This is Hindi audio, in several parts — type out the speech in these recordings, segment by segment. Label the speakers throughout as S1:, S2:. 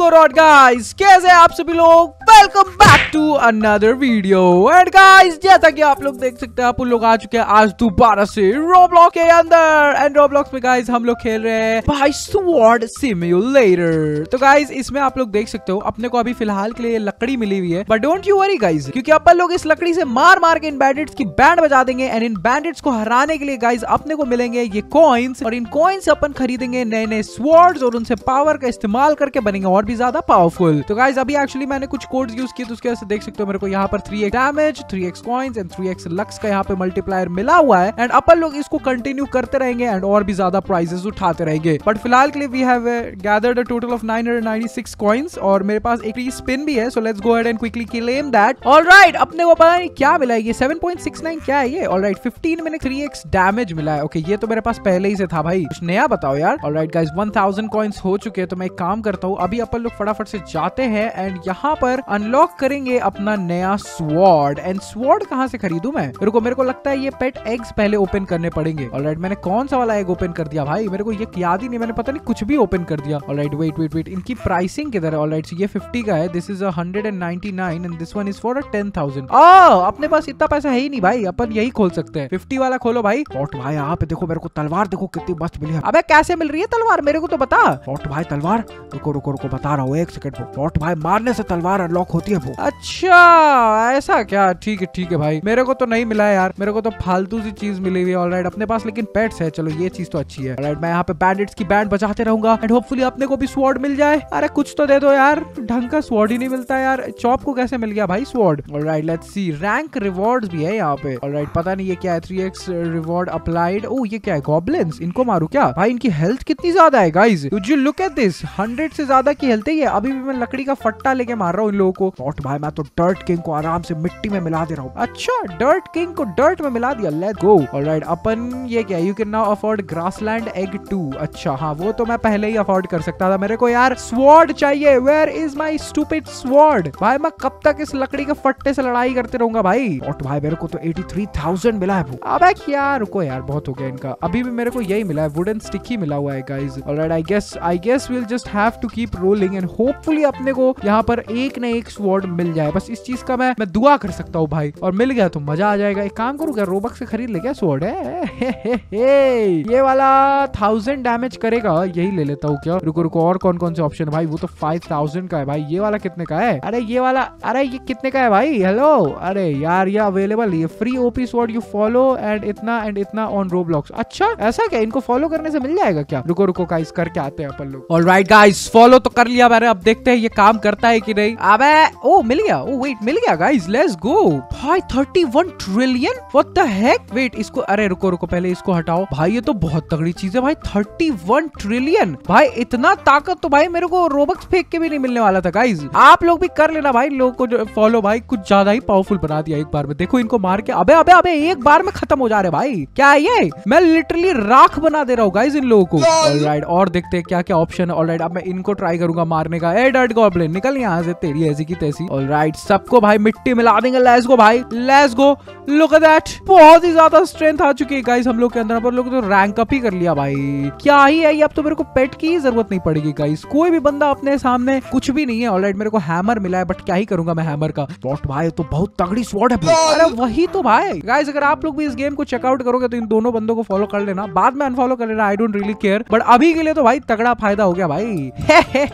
S1: रॉड गाइस कैसे आप सभी लोग? Welcome back to another video and guys जैसा कि आप लोग देख सकते हैं, आप लोग आ चुके हैं आज दोबारा से रोब्लॉक के अंदर. एंड रोब्लॉक्स में गाइस हम लोग खेल रहे हैं भाई स्वॉर्ड सिम्युलेटर तो गाइस इसमें आप लोग देख सकते हो, अपने को अभी फ़िलहाल के लिए लकड़ी मिली हुई है. But don't you worry guys क्योंकि अपन लोग इस लकड़ी से मार मार के इन बैंडिट्स की बैंड बजा देंगे एंड इन बैंडिट्स को हराने के लिए गाइस अपने को मिलेंगे ये कॉइन्स और इन कॉइन्स अपन खरीदेंगे नए नए स्वर्ड्स और उनसे पावर का इस्तेमाल करके बनेंगे और भी ज़्यादा पावरफुल तो गाइज़ अभी एक्चुअली मैंने कुछ कोड्स यूज़ किए तो उसके वजह से देख सकते हो मेरे को यहाँ पर three X damage three X coins and three X lucks का यहाँ पे मल्टीप्लायर मिला हुआ है. एंड अपन लोग इसको कंटिन्यू करते रहेंगे एंड और भी ज़्यादा प्राइजेस उठाते रहेंगे. बट फ़िलहाल के लिए we have gathered total of 996 coins और मेरे पास एक फ्री स्पिन भी है so let's go ahead and quickly claim that alright अपने को पता नहीं क्या मिला है ये? 7.69 क्या है ये? ऑलराइट 15 मिनट 3x डैमेज मिला है. ओके okay, ये तो मेरे पास पहले ही से था भाई. कुछ नया बताओ यार. ऑलराइट गाइस 1000 कॉइन्स हो चुके हैं तो मैं एक काम करता हूँ. अभी अपन लोग फटाफट से जाते हैं एंड यहाँ पर अनलॉक करेंगे अपना नया स्वॉर्ड एंड स्वॉर्ड कहाँ से खरीदू मैं? मेरे को मेरे को लगता है ये पेट एग्स पहले ओपन करने पड़ेंगे. ऑलराइट मैंने कौन सा वाला एग ओपन कर दिया? भाई, मेरे को ये याद ही नहीं, मैंने पता नहीं कुछ भी ओपन कर दिया. ऑलराइट वेट वेट वेट इनकी प्राइसिंग किधर है? ऑलराइट ये 50 का है. This is hundred and ninety nine and this one is for ten thousand अपने पास इतना पैसा है ही नहीं भाई. अपन यही खोल सकते हैं. फिफ्टी वाला खोलो भाई. और भाई यहाँ पे देखो, मेरे को तलवार देखो कितनी मस्त मिली है. अबे, कैसे मिल रही है तलवार? मेरे को तो बता. फोर्ट भाई तलवार? रुको रुको रुको, बता. रहा हूँ एक सेकंड फोर्ट भाई मारने से तलवार अनलॉक होती है वो। अच्छा ऐसा क्या? ठीक है ठीक है भाई। मेरे को तो नहीं मिला यार। मेरे को तो फालतू सी चीज़ मिली हुई है। अपने पास लेकिन पेट्स है। चलो, ये चीज़ तो अच्छी है। ऑलराइट मैं यहाँ पे बैंडिट्स की बैंड बचाते रहूँगा। एंड होपफुली अपने को भी स्वॉर्ड मिल जाए। अरे, कुछ तो दे दो यार। ढंग का स्वॉर्ड ही नहीं मिलता यार। चॉप को कैसे मिल गया भाई sword alright let's see rank rewards भी है यहाँ पे। ऑलराइट पता नहीं ये क्या है। Three X reward applied oh ये क्या है? गॉबलिन्स इनको मारू क्या? भाई, इनकी हेल्थ कितनी ज़्यादा है guys you look at this hundred से ज़्यादा की हेल्थ है अभी भी मैं लकड़ी का फट्टा लेके मार रहा हूँ इन लोगों को। और भाई मैं तो डर्ट किंग को आराम से मिट्टी में मिला दे रहा हूँ। अच्छा डर्ट किंग को डर्ट में मिला दिया। लेट गो ऑलराइट अपन ये क्या you can now afford grassland egg two अच्छा हाँ वो तो मैं पहले ही अफोर्ड कर सकता था। मेरे को यार स्वॉर्ड चाहिए। Where is my stupid sword भाई, मैं कब तक इस लकड़ी के फट्टे से लड़ाई करते रहूँगा भाई? और भाई मेरे को तो एटी थ्री थाउज़ेंड मिला है अब क्या रुको यार, बहुत हो गया इनका। अभी भी मेरे को यही मिला है। वुडन स्टिक ही मिला हुआ है guys alright I guess I guess will just have to keep rolling and hopefully अपने को यहाँ पर एक न एक स्वॉर्ड मिल जाए। बस इस चीज़ का मैं मैं दुआ कर सकता हूँ भाई। और मिल गया तो मज़ा आ जाएगा। एक काम करूँ क्या? रोबक से खरीद ले क्या स्वॉर्ड है हे, हे, हे, ये वाला थाउज़ेंड डैमेज करेगा। यही ले लेता हूँ क्या? रुको रुको और कौन कौन से ऑप्शन भाई? वो तो फाइव थाउज़ेंड का है भाई। ये वाला कितने का है? अरे ये वाला अरे ये कितने का है भाई? हेलो अरे यार ये अवेलेबल ये free OP sword you follow and इतना एंड इतना ऑन रोब्लॉक्स अच्छा ऐसा क्या? इनको फॉलो करने से मिल जाएगा क्या? रुको रुको गाइस करके आते हैं अपन लोग। ऑलराइट गाइस फॉलो तो कर लिया मैंने। अब देखते हैं ये काम करता है कि नहीं। अब ओ मिल गया। ओ वेट मिल गया गाइस लेट्स गो भाई 31 trillion what the heck wait इसको अरे रुको रुको पहले इसको हटाओ। भाई ये तो बहुत तगड़ी चीज़ है भाई 31 ट्रिलियन भाई इतना ताकत तो भाई मेरे को रोबक्स फेंक के भी नहीं मिलने वाला था गाइज़ आप लोग भी कर लेना भाई लोगों को फॉलो भाई कुछ ज़्यादा ही पावरफुल बना दिया एक बार में। देखो इनको मार के अबे अबे अबे एक बार में खत्म हो जा रहे भाई। क्या है ये? मैं लिटरली राख बना दे रहा हूँ गाइज़ इन लोगों को। ऑलराइट और देखते हैं क्या क्या ऑप्शन है ऑलराइट अब मैं इनको ट्राई करूँगा मारने का। ए डर्ट गॉब्लिन निकल यहाँ से तेरी ऐसी की तैसी। ऑलराइट सबको भाई मिट्टी मिला देंगे लेट्स गो भाई let's go look at that बहुत ही ज़्यादा स्ट्रेंथ आ चुकी है गाइस हम लोग के अंदर। पर लोग तो रैंक अप ही कर लिया भाई। क्या ही है ये अब तो मेरे को पेट की ही ज़रूरत नहीं पड़ेगी गाइस कोई भी बंदा अपने सामने कुछ भी नहीं है. ऑलराइट मेरे को हैमर मिला है बट क्या ही करूँगा मैं हैमर का? वॉट भाई तो बहुत तगड़ी स्वॉर्ड है अरे वही तो भाई. गाइस अगर आप लोग भी इस गेम को चेकआउट करोगे तो इन दोनों बंदों को फॉलो कर लेना. बाद में अनफॉलो कर लेना I don't really care but अभी के लिए तो भाई तगड़ा फ़ायदा हो गया भाई.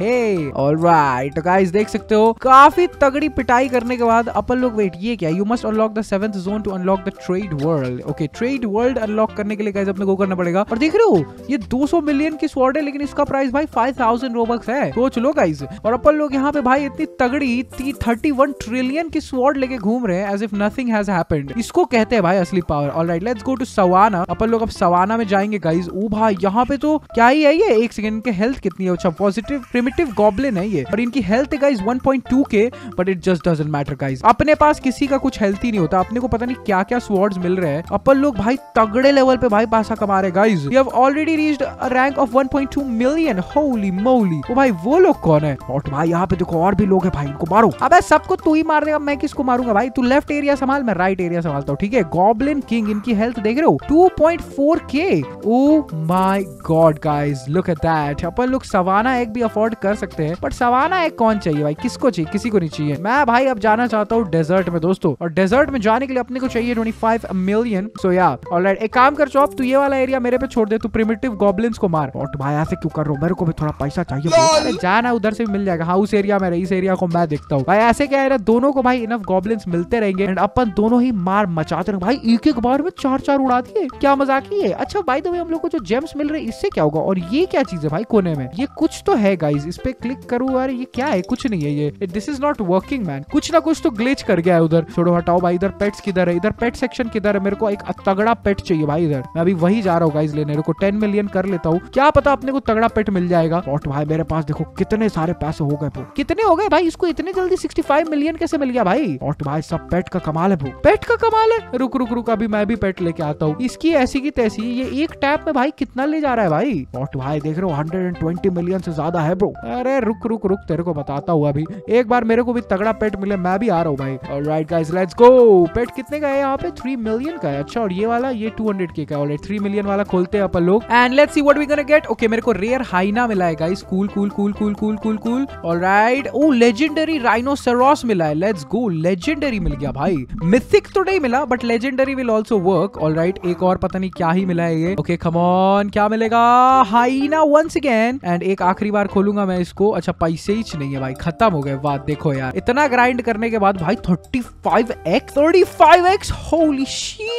S1: हे ऑलराइट गाइस देख सकते हो काफ़ी तगड़ी पिटाई करने के बाद अपन लोग वेट ये क्या you must unlock the seventh zone to unlock the trade world okay trade world unlock करने के लिए गाइस अपने को करना पड़ेगा. और देख रहे हो ये 200 मिलियन की स्वॉर्ड है, लेकिन इसका प्राइस भाई 5000 रोबक्स है। सोच लो गाइस और अपन लोग यहाँ पे भाई इतनी तगड़ी 31 ट्रिलियन की स्वॉर्ड लेके घूम रहे हैं as if nothing has happened इसको कहते हैं भाई असली power alright let's go to savannah अपन लोग अब सवाना में जाएँगे गाइस ओ भाई, यहाँ पे तो क्या ही है ये? एक सेकंड के हेल्थ कितनी है? अच्छा पॉजिटिव प्रिमिटिव गॉबलिन है ये। पर इनकी हेल्थ है guys 1.2 K but it just doesn't matter guys अपने पास किसी का कुछ हेल्थ ही नहीं होता। अपने को पता नहीं क्या क्या स्वॉर्ड्स मिल रहे हैं। अपन लोग भाई तगड़े लेवल पे भाई पैसा कमा रहे guys we have already reached rank of 1.2 million holy moly oh भाई, वो लोग कौन है? और भाई, यहाँ पे देखो, और भी लोग है भाई, इनको मारो। अबे सबको तू ही मार देगा मैं किसको मारूँगा भाई? तू लेफ़्ट एरिया संभाल, मैं राइट एरिया संभालता हूँ, ठीक है? गॉबलिन किंग इनकी हेल्थ देख रहे हो? 2.4 K oh my god guys look at that अपन लोग सवाना एक भी अफोर्ड कर सकते हैं बट सवाना एक कौन चाहिए भाई? किसको चाहिए? किसी को नहीं चाहिए। मैं भाई, अब जाना चाहता हूँ डेजर्ट में, दोस्तों। और डेजर्ट में जाने के लिए अपने को चाहिए ट्वेंटी फाइव मिलियन सो या ऑलराइट एक काम कर, चौप, तू ये वाला एरिया मेरे पे छोड़ दे, तू प्रिमिटिव गॉबलिन्स को मार। और भाई ऐसे क्यों कर रहा हूँ? मेरे को भी थोड़ा पैसा चाहिए। अरे जाना उधर से भी मिल जाएगा। हाँ उस एरिया में इस एरिया को मैं देखता हूँ। भाई ऐसे क्या है ना दोनों को भाई इनफ गॉबलिन्स मिलते रहेंगे एंड अपन दोनों ही मार मचाते रहे भाई एक एक बार में चार चार उड़ा दिए। क्या मज़ाक ही है अच्छा भाई तो हम लोग को जो जेम्स मिल रहे इससे क्या होगा? और ये क्या चीज़ है भाई कोने में? ये कुछ तो है गाइज़ इस पे क्लिक करूँ। अरे ये क्या है? कुछ नहीं है ये। This is not working man कुछ ना कुछ तो ग्लिच कर गया है उधर। छोड़ो हटाओ भाई इधर पेट्स किधर है? इधर पेट सेक्शन किधर है? मेरे को एक तगड़ा पेट चाहिए भाई इधर। मैं अभी वही जा रहा हूँ गाइज़ लेने। को टेन मिलियन कर लेता हूँ। क्या पता अपने को तगड़ा पेट मिल जाएगा। और भाई, मेरे पास देखो, कितने सारे पैसे हो गए कितने हो गए भाई? इसको इतने जल्दी सिक्सटी फाइव मिलियन कैसे मिल गया भाई? और भाई, सब पेट का कमाल है पेट का कमाल है? रुक रुक रुक, अभी मैं भी पेट लेके आता हूँ। इसकी ऐसी की तैसी, ये एक टैप में भाई कितना ले जा रहा है भाई? और भाई, देख रहे हो हंड्रेड एंड ट्वेंटी मिलियन से ज़्यादा है ब्रो अरे रुक रुक रुक, तेरे को बताता हूँ अभी। एक बार मेरे को भी तगड़ा पेट मिले, मैं भी आ रहा हूँ भाई। Right guys let's go pet कितने का है यहाँ पे? थ्री मिलियन का है। अच्छा और ये वाला, ये टू हंड्रेड के का है। थ्री मिलियन वाला खोलते हैं अपन लोग। And let's see what we gonna get okay मेरे को रेयर हाइना मिला है guys cool cool cool cool cool cool cool alright oh legendary rhinoceros मिला है. लेट्स गो लेजेंडरी मिल गया, भाई. मिथिक तो नहीं मिला but legendary will also work alright एक और पता नहीं क्या ही मिला है ये. ओके कम ऑन क्या मिलेगा? हाइना वंस अगेन एंड एक आखिरी बार खोलूँगा मैं इसको. अच्छा पैसे ही नहीं है, भाई. खत्म हो गए. बात देखो यार. इतना ग्राइंड करने के बाद, भाई thirty five X thirty five X holy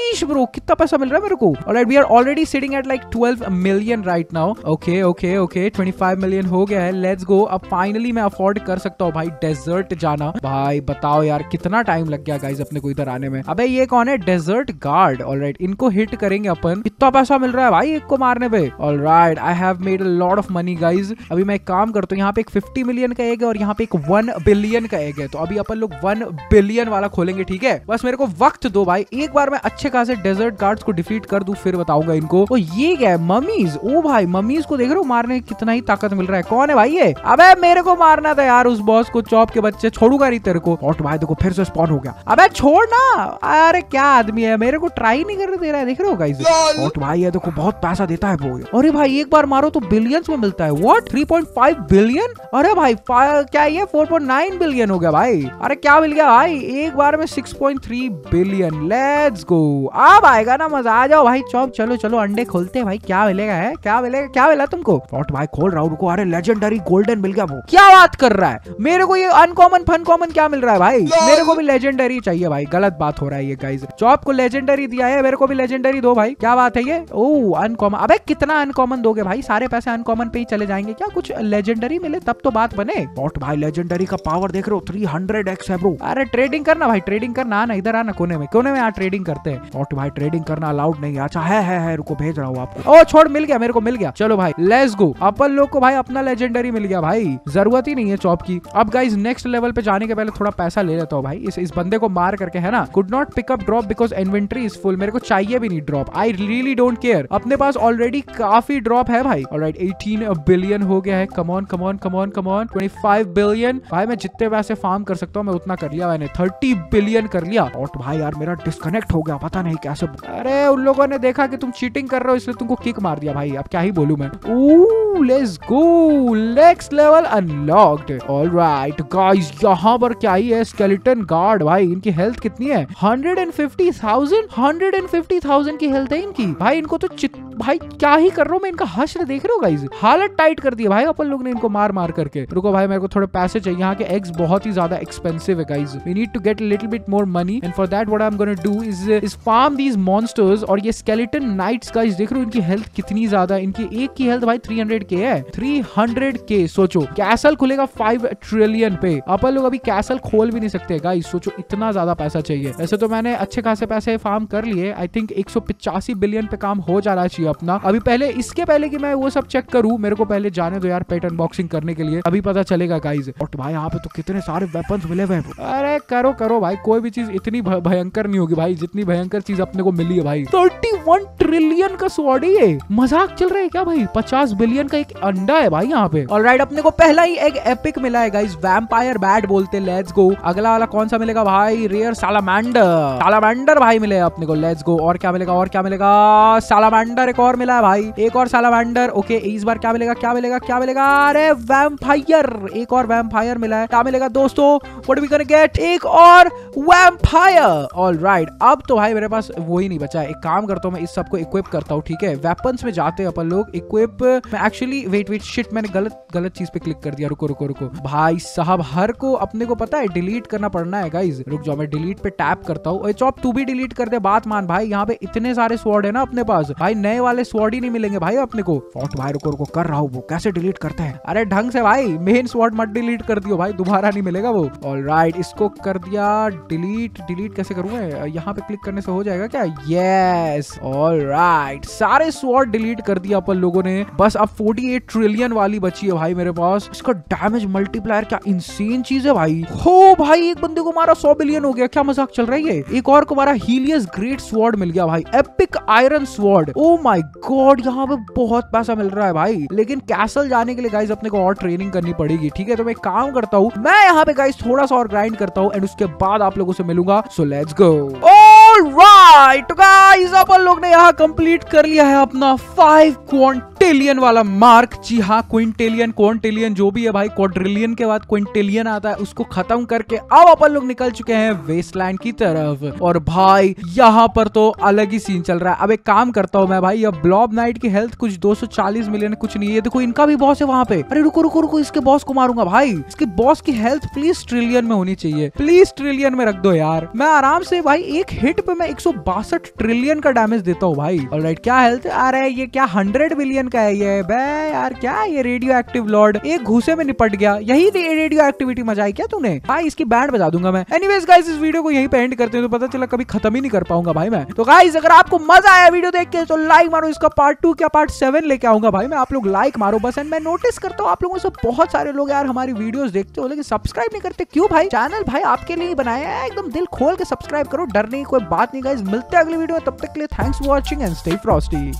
S1: sheesh bro कितना पैसा मिल रहा है मेरे को? Alright we are already sitting at like twelve million right now okay okay okay twenty five million हो गया है. लेट्स गो अब फाइनली मैं अफोर्ड कर सकता हूँ भाई डेजर्ट जाना. भाई, बताओ यार, कितना टाइम लग गया गाइज़ अपने को इधर आने में? अबे, ये कौन है? डेजर्ट गार्ड ऑलराइट इनको हिट करेंगे अपन. कितना पैसा मिल रहा है भाई एक को मारने पे? Alright I have made a lot of money guys अभी मैं काम करता हूँ, यहाँ पे एक फिफ्टी मिलियन का एग है और यहाँ पे एक वन बिलियन का एग है. तो अभी अपन लोग वन बिलियन वाला खोलेंगे, ठीक है? बस मेरे को वक्त दो भाई. एक बार मैं अच्छे खासे डेजर्ट गार्ड्स को डिफीट कर दू फिर बताऊँगा इनको। तो ये क्या है? ममीज ओ भाई ममीज को देख रहे हो? मारने कितना ही ताकत मिल रहा है। कौन है भाई ये? अबे मेरे को मारना था यार उस बॉस को चौप के बच्चे छोड़ूगा नहीं तेरे को। और भाई देखो फिर से स्पॉन हो गया। अबे छोड़ ना अरे क्या आदमी है? मेरे को ट्राई नहीं करने दे रहा है। देख रहे हो गाइस और भाई ये देखो बहुत पैसा देता है वो। अरे भाई एक बार मारो तो बिलियंस में मिलता है। व्हाट 3.5 बिलियन अरे भाई क्या ये 4.9 बिलियन हो गया भाई? अरे क्या मिल गया भाई? एक बार में 6.3 बिलियन लेट्स गो अब आएगा ना मज़ा आ जाओ भाई। चौप चलो चलो अंडे खोलते हैं भाई। क्या मिलेगा है? क्या मिलेगा क्या मिला तुमको? और भाई खोल रहा हूँ अरे लेजेंडरी गोल्डन मिल गया वो। क्या बात कर रहा है? मेरे को ये अनकॉमन फन कॉमन क्या मिल रहा है भाई? मेरे को भी लेजेंडरी चाहिए भाई। गलत बात हो रहा है ये गाइज़ चौप को लेजेंडरी दिया है मेरे को भी लेजेंडरी दो भाई। क्या बात है ये? ओ अनकॉमन अबे कितना अनकॉमन दोगे भाई? सारे पैसे अनकॉमन पे ही चले जाएँगे। क्या कुछ लेजेंडरी मिले? तब तो बात बने। और भाई लेजेंडरी का पावर देख रहे हो? थ्री हंड्रेड एक्स है ब्रो अरे ट्रेडिंग करना भाई ट्रेडिंग करना। आना इधर आना कोने में। कोने में यहाँ ट्रेडिंग करते हैं। और भाई ट्रेडिंग करना अलाउड नहीं अच्छा है है है, रुको, भेज रहा हूँ आपको। ओ छोड़, मिल गया, मेरे को मिल गया। चलो भाई लेट्स गो अपन लोग को भाई अपना लेजेंडरी मिल गया भाई। ज़रूरत ही नहीं है चॉप की। अब गाइज़ नेक्स्ट लेवल पे जाने के पहले थोड़ा पैसा ले लेता हूँ भाई। इस इस बंदे को मार करके, है ना? Could not pick up drop because inventory is full मेरे को चाहिए भी नहीं drop I really don't care अपने पास ऑलरेडी काफ़ी ड्रॉप है भाई। ऑलराइट 18 बिलियन हो गया है। Come on come on come on come on 25 billion भाई, मैं जितने पैसे फार्म कर सकता हूँ, मैं उतना कर लिया मैंने। 30 बिलियन कर लिया। और भाई यार, मेरा डिस्कनेक्ट हो गया, पता नहीं। कैसे अरे, उन लोगों ने देखा कि तुम चीटिंग कर रहे हो, इसलिए तुमको किक मार दिया भाई। अब क्या ही बोलू मैं? Let's go next level unlocked alright guys यहाँ पर क्या ही है स्केलेटन गार्ड भाई, इनकी हेल्थ कितनी है? Hundred and fifty thousand hundred and fifty thousand की हेल्थ है इनकी। भाई, इनको तो भाई, क्या ही कर रहा हूँ? मैं इनका हश्र देख रहे हो गाइज़ हालत टाइट कर दिया भाई अपन लोग ने इनको मार मार करके। रुको भाई, मेरे को थोड़े पैसे चाहिए। यहाँ के एग्स बहुत ही ज़्यादा एक्सपेंसिव है guys we need to get little bit more money and for that what I am do is is farm these monsters और ये स्केलेटन नाइट्स गाइज़ देख रहे हो, इनकी हेल्थ कितनी ज़्यादा इनकी एक की हेल्थ भाई 300 के है। 300 के सोचो। कैसल खुलेगा 5 ट्रिलियन पे। अपन लोग अभी कैसल खोल भी नहीं सकते गाइज़ सोचो, इतना ज़्यादा पैसा चाहिए। वैसे तो मैंने अच्छे खासे पैसे फार्म कर लिए। आई थिंक एक बिलियन पे काम हो जाना चाहिए अपना। अभी पहले, इसके पहले कि मैं वो सब चेक करूँ, मेरे को पहले जाने दो यार पेट अनबॉक्सिंग करने के लिए। अभी पता चलेगा गाइज़ और भाई, यहाँ पे तो कितने सारे वेपन मिले हुए अरे करो करो, भाई। कोई भी चीज़ इतनी भयंकर नहीं होगी, भाई। जितनी भयंकर चीज़ अपने को मिली है, भाई। तो 41 ट्रिलियन का स्वाडी है। मज़ाक चल रहा है क्या भाई? 50 बिलियन का एक अंडा है भाई यहाँ पे। और राइट अपने को पहला ही एक एपिक मिला है गाइस वैम्पायर बैट बोलते लेट्स गो अगला वाला कौन सा मिलेगा भाई? रेयर सालामैंडर सालामैंडर भाई मिले अपने को लेट्स गो और क्या मिलेगा, और क्या मिलेगा? सालामैंडर एक और मिला है भाई. एक और सालामैंडर ओके इस बार क्या मिलेगा क्या मिलेगा क्या मिलेगा? अरे वैम्पायर एक और वैम्पायर मिला है। क्या मिलेगा दोस्तों? व्हाट वी गोना गेट एक और वैम्पायर ऑलराइट अब तो भाई मेरे पास वो ही नहीं बचा है। एक काम कर करता हूँ, मैं इस सबको इक्विप करता हूँ, ठीक है? वेपन्स में जाते हैं अपन लोग इक्विप मैं एक्चुअली वेट वेट शिट मैंने गलत गलत चीज़ पे क्लिक कर दिया, रुको रुको रुको। भाई साहब, हर को अपने को पता है डिलीट करना पड़ना है गाइज़ रुक जाओ, मैं डिलीट पे टैप करता हूँ। चौप तू भी डिलीट कर दे, बात मान, भाई, यहाँ पे इतने सारे स्वॉर्ड है ना अपने पास। भाई, नए वाले स्वॉर्ड ही नहीं मिलेंगे, भाई, अपने को। फॉट भाई, रुको रुको, कर रहा हूँ, वो कैसे डिलीट करते हैं? अरे, ढंग से, भाई मेन स्वॉर्ड मत डिलीट कर दियो, भाई, दोबारा नहीं मिलेगा वो। ऑल राइट इसको कर दिया डिलीट डिलीट कैसे करूँ यहाँ पे क्लिक करने से हो जाएगा क्या? यस ऑल राइट सारे स्वॉर्ड डिलीट कर दिया अपन लोगों ने। बस अब 48 ट्रिलियन वाली बची है भाई मेरे पास। इसका डैमेज मल्टीप्लायर क्या इंसेन चीज़ है भाई। हो भाई, एक बंदे को मारा 100 बिलियन हो गया। क्या मज़ाक चल रही है एक और को मारा हीलियस ग्रेट स्वॉर्ड मिल गया भाई। Epic iron sword oh my god यहाँ पे बहुत पैसा मिल रहा है भाई। लेकिन कैसल जाने के लिए गाइज़ अपने को और ट्रेनिंग करनी पड़ेगी। ठीक है तो मैं काम करता हूँ। मैं यहाँ पे गाइज़ थोड़ा सा और ग्राइंड करता हूँ। एंड उसके बाद आप लोगों से मिलूँगा। So let's go right guys अपन लोग ने यहाँ कंप्लीट कर लिया है अपना फाइव क्वांटेलियन वाला मार्क जी हाँ क्विंटेलियन क्वांटेलियन जो भी है भाई क्वाड्रिलियन के बाद क्विंटेलियन आता है, उसको खत्म करके अब अपन लोग निकल चुके हैं वेस्टलैंड की तरफ़। और भाई, यहाँ पर तो अलग ही सीन चल रहा है। अब एक काम करता हूँ मैं भाई ये ब्लॉब नाइट की हेल्थ कुछ 240 मिलियन कुछ नहीं है। देखो, इनका भी बॉस है वहाँ पे। अरे रुको रुको रुको, इसके बॉस को मारूँगा भाई। इसके बॉस की हेल्थ प्लीज़ ट्रिलियन में होनी चाहिए। प्लीज़ ट्रिलियन में रख दो यार। मैं आराम से भाई, एक हिट पे मैं एक ट्रिलियन का डैमेज देता हूँ भाई। और राइट क्या हेल्थ अरे ये? क्या हंड्रेड बिलियन का है ये? बे यार, क्या ये रेडियो एक्टिव लॉर्ड एक घूसे में निपट गया। यही रेडियो एक्टिविटी मजाई। क्या तूने? भाई, इसकी बैंड बजा दूँगा मैं। एनीवेज गाइस इस वीडियो को यहीं पे एंड करते हैं तो पता चला कभी खत्म ही नहीं कर पाऊँगा भाई मैं। तो गाइस अगर आपको मज़ा आया वीडियो देख के तो लाइक मारो इसका पार्ट टू क्या पार्ट सेवन लेके आऊँगा भाई मैं। आप लोग लाइक मारो बस। एंड मैं नोटिस करता हूँ आप लोगों से बहुत सारे लोग यार हमारी वीडियोस देखते हो, लेकिन सब्सक्राइब नहीं करते। क्यों भाई? चैनल भाई आपके लिए बनाया है। एकदम दिल खोल के सब्सक्राइब करो। डर नहीं, कोई बात नहीं गाइस मिलते हैं अगली वीडियो में। तब तक के लिए thanks for watching and stay frosty